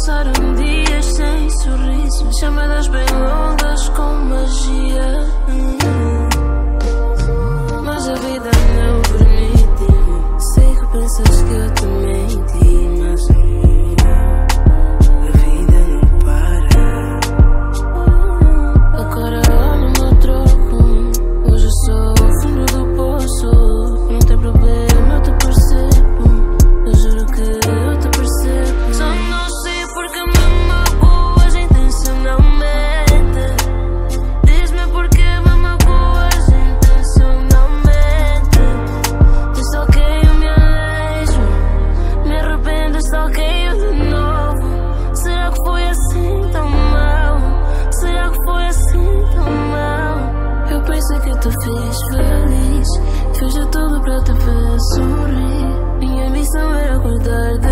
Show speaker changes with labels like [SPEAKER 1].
[SPEAKER 1] passaram dias sem sorriso. Chamadas bem longas com magia. Hum. sorri. Minha missão era acordar.